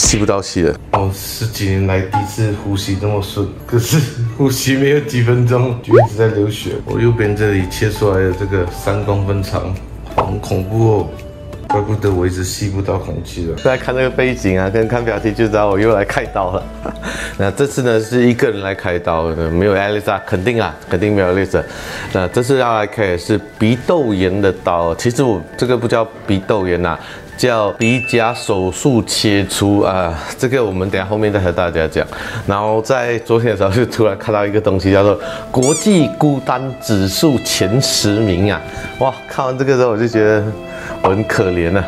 吸不到气了。我十几年来第一次呼吸这么顺，可是呼吸没有几分钟就一直在流血。我右边这里切出来的这个三公分长，很恐怖哦。怪不得我一直吸不到空气了。大家看那个背景啊，跟看标题就知道我又来开刀了。那这次呢是一个人来开刀的，没有艾丽莎，肯定啊，肯定没有艾丽莎。那这次要来开的是鼻窦炎的刀。其实我这个不叫鼻窦炎呐，叫鼻甲手术切除啊。这个我们等下后面再和大家讲。然后在昨天的时候就突然看到一个东西，叫做国际孤单指数前十名啊。哇，看完这个之后我就觉得。我很可怜呐，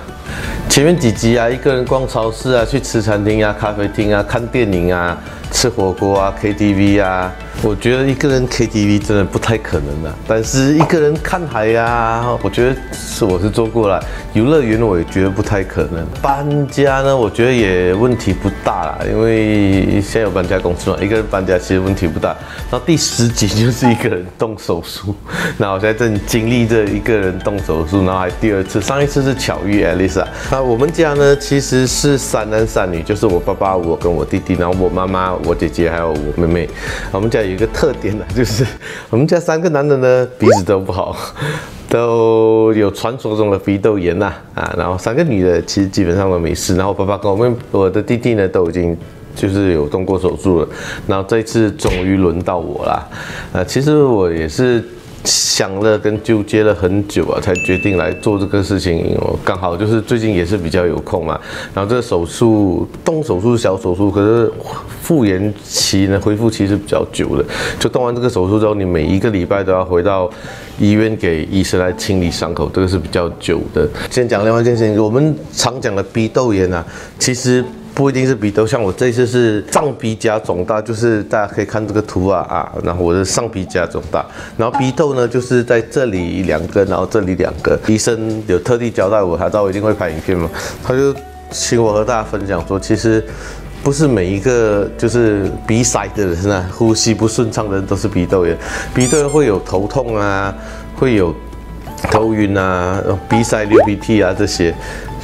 前面几集啊，一个人逛超市啊，去吃餐厅啊、咖啡厅啊、看电影啊。吃火锅啊，KTV 啊，我觉得一个人 KTV 真的不太可能的。但是一个人看海呀，我觉得是我是做过了。游乐园我也觉得不太可能。搬家呢，我觉得也问题不大啦，因为现在有搬家公司嘛，一个人搬家其实问题不大。然后第十集就是一个人动手术，那我现在正经历着一个人动手术，然后还第二次，上一次是巧遇 Elisa。那我们家呢，其实是三男三女，就是我爸爸、我跟我弟弟，然后我妈妈。我姐姐还有我妹妹，我们家有有一个特点呢，就是 我们家三个男的呢鼻子都不好，都有传说中的鼻窦炎呐啊，然后三个女的其实基本上都没事，然后爸爸跟我们我的弟弟呢都已经就是有动过手术了，然后这次终于轮到我了，呃，其实我也是。想了跟纠结了很久啊，才决定来做这个事情。我刚好就是最近也是比较有空嘛，然后这个手术动手术是小手术，可是复原期呢，恢复期是比较久的。就动完这个手术之后，你每一个礼拜都要回到医院给医生来清理伤口，这个是比较久的。先讲另外一件事情，我们常讲的鼻窦炎啊，其实。不一定是鼻窦，像我这次是上鼻甲肿大，就是大家可以看这个图啊啊，然后我的上鼻甲肿大，然后鼻窦呢就是在这里两个，然后这里两个。医生有特地交代我，他知道我一定会拍影片嘛，他就请我和大家分享说，其实不是每一个就是鼻塞的人啊，呼吸不顺畅的人都是鼻窦炎，鼻窦炎会有头痛啊，会有头晕啊，鼻塞流鼻涕啊这些。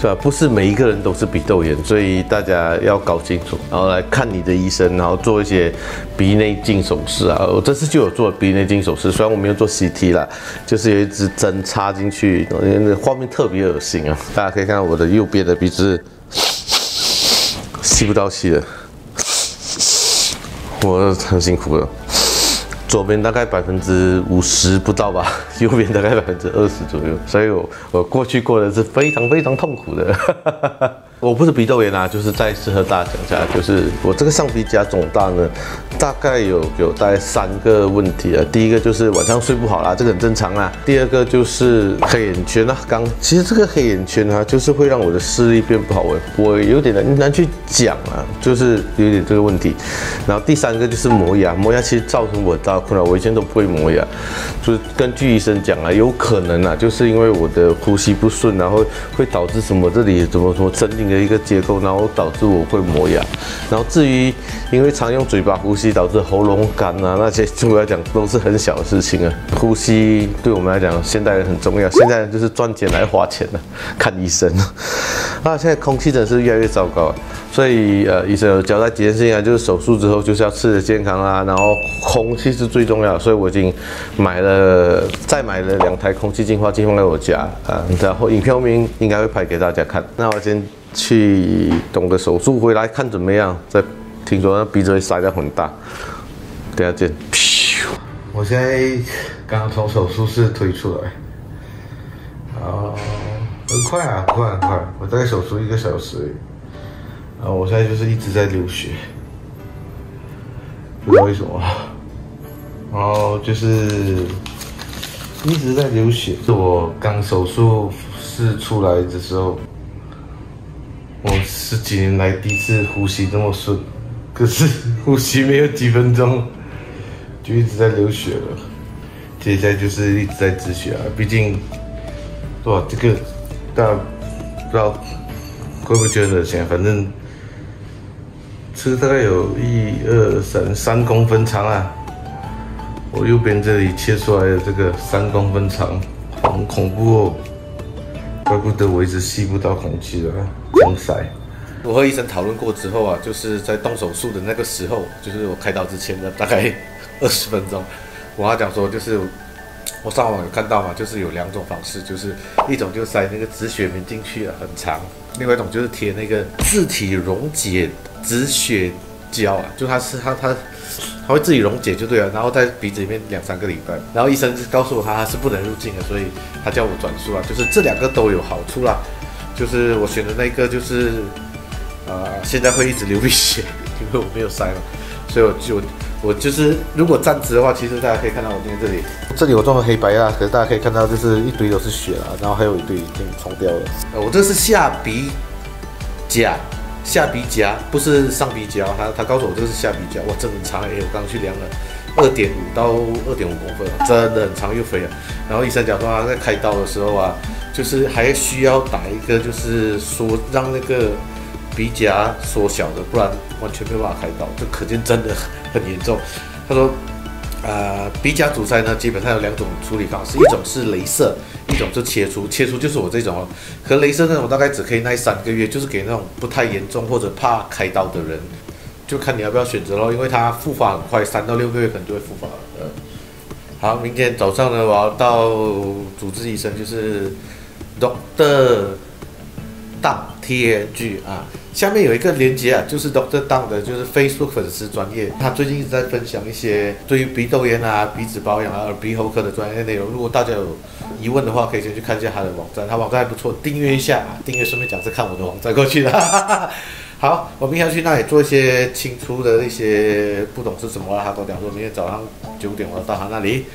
是吧？不是每一个人都是鼻窦炎，所以大家要搞清楚，然后来看你的医生，然后做一些鼻内镜手术啊。我这次就有做鼻内镜手术，虽然我没有做 CT 啦，就是有一支针插进去，那画面特别恶心啊！大家可以看到我的右边的鼻子吸不到气了，我很辛苦了。左边大概百分之五十不到吧，右边大概百分之二十左右，所以我我过去过的是非常非常痛苦的。我不是鼻窦炎啊，就是再适合大家讲一下，就是我这个上鼻甲肿大呢，大概有有大概三个问题啊。第一个就是晚上睡不好啦，这个很正常啦。第二个就是黑眼圈啊，刚其实这个黑眼圈啊，就是会让我的视力变不好，我我有点难难去讲啊，就是有点这个问题。然后第三个就是磨牙，磨牙其实造成我大困扰，我以前都不会磨牙，就是根据医生讲啊，有可能啊，就是因为我的呼吸不顺，然后会导致什么这里怎么说神的一个结构，然后导致我会磨牙，然后至于因为常用嘴巴呼吸导致喉咙干啊，那些对我来讲都是很小的事情啊。呼吸对我们来讲，现代人很重要。现在就是赚钱来花钱的，看医生啊。现在空气真是越来越糟糕，所以呃，医生有交代几件事情啊，就是手术之后就是要吃的健康啊，然后空气是最重要的，所以我已经买了再买了两台空气净化器放在我家啊，然后影片后面应该会拍给大家看。那我先。去动个手术回来看怎么样？再听说那鼻子会塞得很大。等下见。我现在刚刚从手术室推出来，哦，很快啊，很快很快。我大概手术一个小时，然后我现在就是一直在流血，不知道为什么。然后就是一直在流血。是我刚手术室出来的时候。十几年来第一次呼吸这么顺，可是呼吸没有几分钟就一直在流血了，接下来就是一直在止血啊。毕竟，哇，这个大家不知道会不会觉得恶心？反正吃大概有一二三三公分长啊。我右边这里切出来的这个三公分长，很恐怖哦。怪不得我一直吸不到空气了，真塞。我和医生讨论过之后啊，就是在动手术的那个时候，就是我开刀之前的大概二十分钟，我还讲说，就是我上网有看到嘛，就是有两种方式，就是一种就塞那个止血棉进去啊，很长；另外一种就是贴那个自体溶解止血胶啊，就它是它它它会自己溶解就对了，然后在鼻子里面两三个礼拜，然后医生就告诉我他他是不能入境的，所以他叫我转述啊，就是这两个都有好处啦，就是我选的那个就是。啊，现在会一直流鼻血，因为我没有塞嘛，所以我就我就是如果站直的话，其实大家可以看到我今天这里，这里我装了黑白啊，可是大家可以看到就是一堆都是血啊，然后还有一堆已经冲掉了。呃，我这是下鼻甲，下鼻夹不是上鼻夹，他他告诉我这个是下鼻夹，哇，真的很长哎，我刚刚去量了，二点五到二点五公分，真的很长又肥啊。然后医生讲说他在开刀的时候啊，就是还需要打一个就是说让那个。鼻夹缩小的，不然完全没办法开刀，这可见真的很严重。他说，呃，鼻夹阻塞呢，基本上有两种处理方式，一种是镭射，一种就切除。切除就是我这种哦，和镭射那种大概只可以耐三个月，就是给那种不太严重或者怕开刀的人，就看你要不要选择咯，因为它复发很快，三到六个月可能就会复发了。呃，好，明天早上呢，我要到主治医生，就是 Doctor 大 T N G 啊。下面有一个连接啊，就是 Doctor Dang 的，就是 Facebook 粉丝专业，他最近一直在分享一些对于鼻窦炎啊、鼻子保养啊、耳鼻喉科的专业内容。如果大家有疑问的话，可以先去看一下他的网站，他网站还不错，订阅一下啊，订阅顺便讲是看我的网站过去的。好，我明天去那里做一些清除的一些不懂是什么了，他都讲说明天早上九点我要到他那里。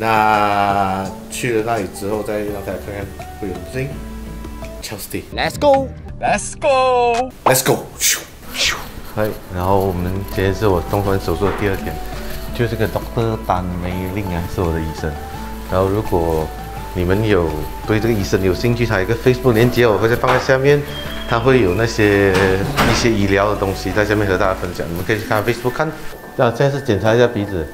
那去了那里之后，再让大家看看会有声音。Let's go。Let's go, Let's go. 嗨，然后我们今天是我动完手术的第二天，就这个 Doctor 丹梅令啊，是我的医生。然后如果你们有对这个医生有兴趣，他有一个 Facebook 链接，我会再放在下面。他会有那些一些医疗的东西在下面和大家分享，你们可以去看 Facebook 看。啊，现在是检查一下鼻子，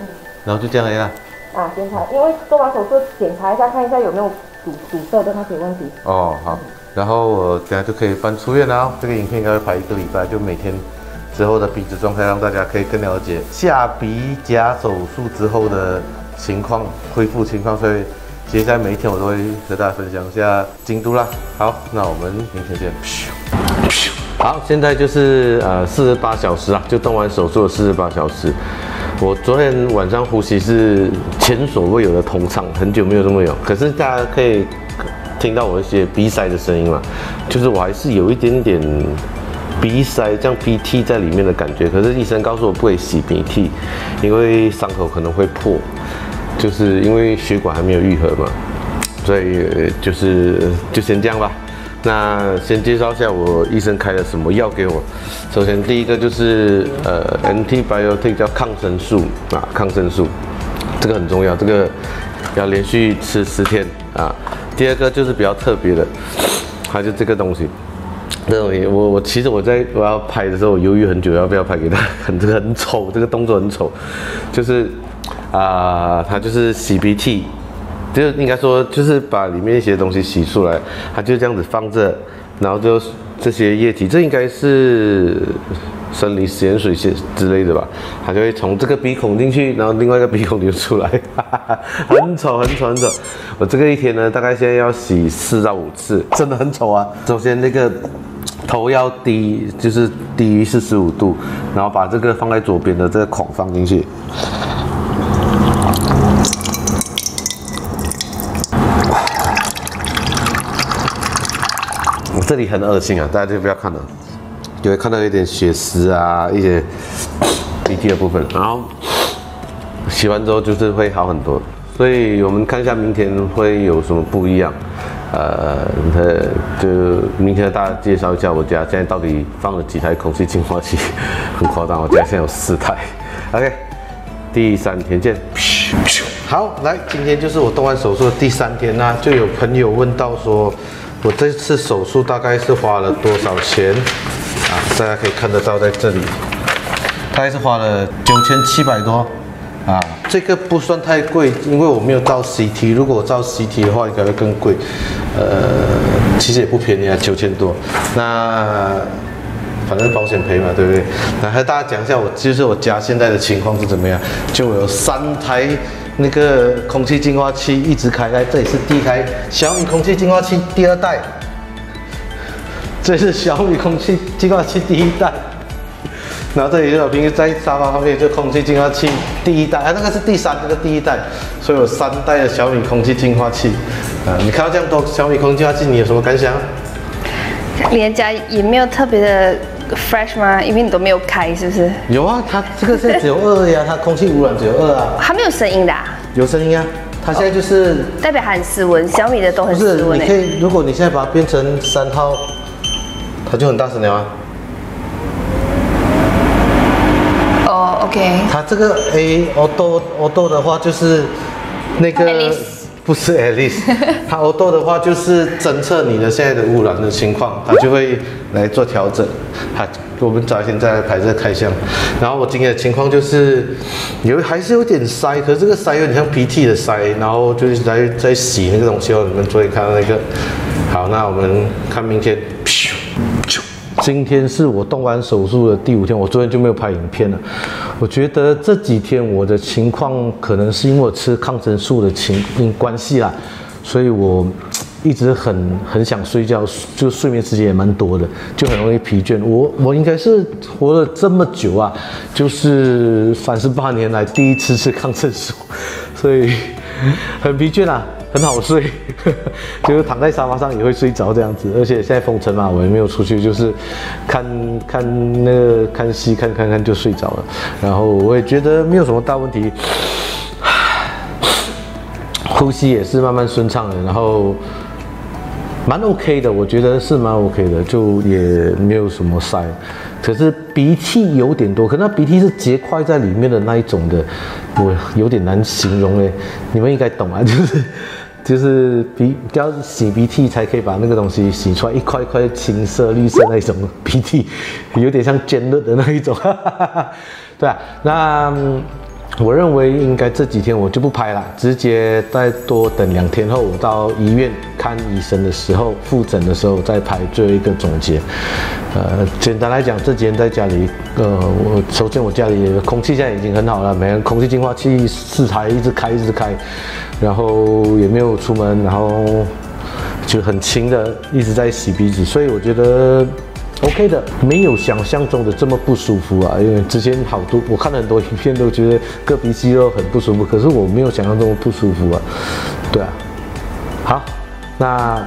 嗯，然后就这样了。啊，检查，因为做完手术检查一下，看一下有没有堵堵塞的那些问题。哦，好。然后我等下就可以搬出院了。这个影片应该会拍一个礼拜，就每天之后的鼻子状态，让大家可以更了解下鼻夹手术之后的情况、恢复情况。所以接下来每一天我都会和大家分享一下进度啦。好，那我们明天见。好，现在就是呃四十八小时啊，就动完手术的四十八小时。我昨天晚上呼吸是前所未有的通畅，很久没有这么有。可是大家可以。听到我一些鼻塞的声音嘛，就是我还是有一点点鼻塞，这样鼻涕在里面的感觉。可是医生告诉我不可以洗鼻涕，因为伤口可能会破，就是因为血管还没有愈合嘛。所以就是就先这样吧。那先介绍一下我医生开了什么药给我。首先第一个就是呃，NT Biotic，叫抗生素啊，抗生素这个很重要，这个要连续吃十天啊。第二个就是比较特别的，它就这个东西，这东西我我其实我在我要拍的时候，我犹豫很久要不要拍给他，很这个很丑，这个动作很丑，就是啊，它就是洗鼻涕，就应该说就是把里面一些东西洗出来，它就这样子放着，然后就这些液体，这应该是。生理盐水之之类的吧，它就会从这个鼻孔进去，然后另外一个鼻孔流出来，很丑很丑很丑。我这个一天呢，大概现在要洗四到五次，真的很丑啊。首先那个头要低，就是低于四十五度，然后把这个放在左边的这个孔放进去。这里很恶心啊，大家就不要看了。就会看到一点血丝啊，一些 鼻涕的部分，然后洗完之后就是会好很多。所以我们看一下明天会有什么不一样。呃，就明天大家介绍一下我家现在到底放了几台空气净化器，很夸张，我家现在有四台。OK，第三天见。好，来，今天就是我动完手术的第三天啦，就有朋友问到说，我这次手术大概是花了多少钱？大家可以看得到，在这里，他也是花了九千七百多，啊，这个不算太贵，因为我没有照 CT，如果我照 CT 的话，应该会更贵。呃，其实也不便宜啊，九千多。那反正保险赔嘛，对不对？那和大家讲一下，我就是我家现在的情况是怎么样？就有三台那个空气净化器一直开开，这里是第一台小米空气净化器第二代，这是小米空气净化器第一代。然后这里就有平时在沙发旁边就空气净化器第一代，啊，那个是第三，这个第一代，所以有三代的小米空气净化器。啊，你看到这样多小米空气净化器，你有什么感想？你的家也没有特别的 fresh 吗？因为你都没有开，是不是？有啊，它这个现在只有二呀，它空气污染只有二啊，还没有声音的、啊，有声音啊。它现在就是代表它很斯文。小米的都很斯，文。你可以，如果你现在把它变成三号，它就很大声了啊。哦，OK，它这个 A auto auto 的话就是那个不是 Alice，它 auto 的话就是侦测你的现在的污染的情况，它就会来做调整。好我们早一天再来排这个开箱，然后我今天的情况就是有还是有点塞，可是这个塞有点像鼻涕的塞，然后就是在在洗那个东西哦。你们昨天看到那个，好，那我们看明天。今天是我动完手术的第五天，我昨天就没有拍影片了。我觉得这几天我的情况可能是因为我吃抗生素的情因关系啦，所以我一直很很想睡觉，就睡眠时间也蛮多的，就很容易疲倦。我我应该是活了这么久啊，就是三十八年来第一次吃抗生素，所以很疲倦啊。很好睡，就是躺在沙发上也会睡着这样子，而且现在封城嘛，我也没有出去，就是看看那个看戏，看看看就睡着了。然后我也觉得没有什么大问题，呼吸也是慢慢顺畅的，然后蛮 OK 的，我觉得是蛮 OK 的，就也没有什么塞。可是鼻涕有点多，可那鼻涕是结块在里面的那一种的，我有点难形容哎，你们应该懂啊，就是就是鼻要洗鼻涕才可以把那个东西洗出来，一块一块青色、绿色那一种鼻涕，有点像尖锐的那一种，对啊，那。我认为应该这几天我就不拍了，直接再多等两天后，我到医院看医生的时候，复诊的时候再拍最后一个总结。呃，简单来讲，这几天在家里，呃，我首先我家里空气现在已经很好了，每个空气净化器四台一直开一直开，然后也没有出门，然后就很轻的一直在洗鼻子，所以我觉得。OK 的，没有想象中的这么不舒服啊！因为之前好多我看了很多影片，都觉得割鼻息肉很不舒服，可是我没有想象中的不舒服啊。对啊，好，那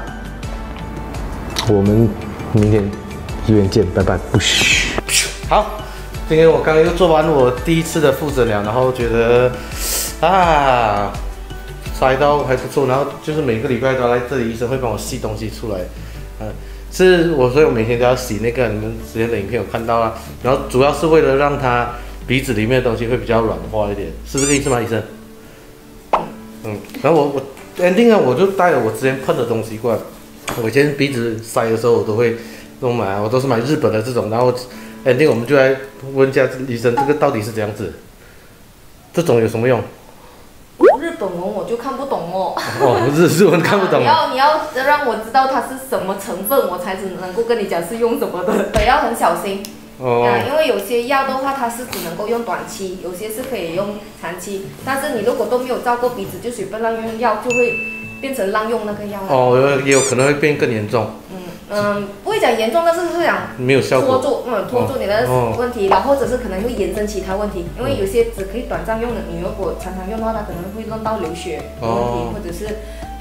我们明天医院见，拜拜。好，今天我刚刚又做完我第一次的复诊了，然后觉得啊，塞到还不错，然后就是每个礼拜都来这里，医生会帮我吸东西出来，嗯。是我，所以我每天都要洗那个，你们之前的影片有看到啊。然后主要是为了让它鼻子里面的东西会比较软化一点，是这个意思吗，医生？嗯，然后我我 ending 啊，我就带了我之前喷的东西过来。我以前鼻子塞的时候，我都会都买，我都是买日本的这种。然后 ending 我们就来问一下医生，这个到底是怎样子？这种有什么用？日本文我就看不懂哦。不是，是我看不懂 你。要你要让我知道它是什么成分，我才只能够跟你讲是用什么的。对，要很小心。哦啊，因为有些药的话，它是只能够用短期，有些是可以用长期。但是你如果都没有照过鼻子，就随便乱用药，就会变成滥用那个药了。哦，也有可能会变更严重，嗯嗯，不会讲严重，但是是讲没有效果。拖住，嗯，拖住你的哦问题，然后或者是可能会延伸其他问题，因为有些只可以短暂用的，你如果常常用的话，它可能会弄到流血的问题，哦或者是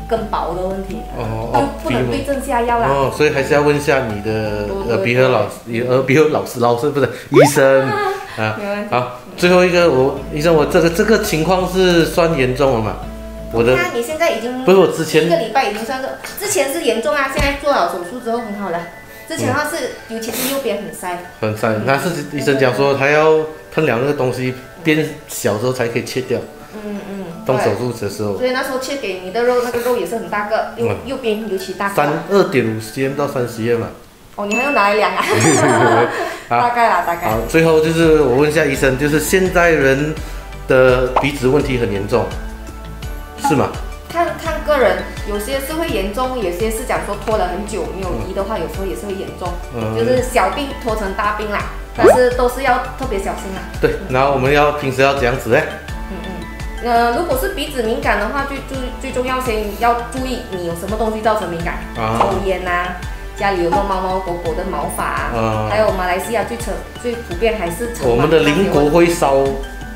更薄的问题，哦就不能对症下药啦。哦，所以还是要问一下你的对耳鼻喉老师，耳鼻喉老师，老师不是医生 啊没问。题好，最后一个我医生，我这个这个情况是算严重了嘛？我的那你现在已经不是我之前一个礼拜已经算是，之前是严重啊，现在做了手术之后很好了。之前的话是，尤其是右边很塞，很塞，那是医生讲说他要喷了那个东西变小之后才可以切掉，嗯嗯，动手对。术的时候所以那时候切给你的肉，那个肉也是很大个，右嗯右边尤其大个。三二点五 cm 到三十 cm 嘛。哦，你还要拿来量啊？大概啦，大概。好，最后就是我问一下医生，就是现在人的鼻子问题很严重，是吗？看看个人，有些是会严重，有些是讲说拖了很久没有移的话，有时候也是会严重，嗯就是小病拖成大病啦。但是都是要特别小心啦。对，然后我们要平时要这样子哎，嗯嗯。呃，如果是鼻子敏感的话，最最最重要先要注意你有什么东西造成敏感，啊抽烟呐、家里有没有猫猫狗狗的毛发啊，啊还有马来西亚最成最普遍还是我们的邻国会烧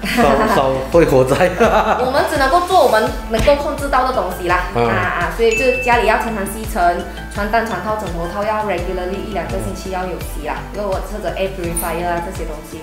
烧烧 会火灾，我们只能够做我们能够控制到的东西啦，嗯啊啊，所以就是家里要常常吸尘，床单、床套、枕头套要 regularly 一两个星期要有洗啦，又或者 air purifier 啊这些东西。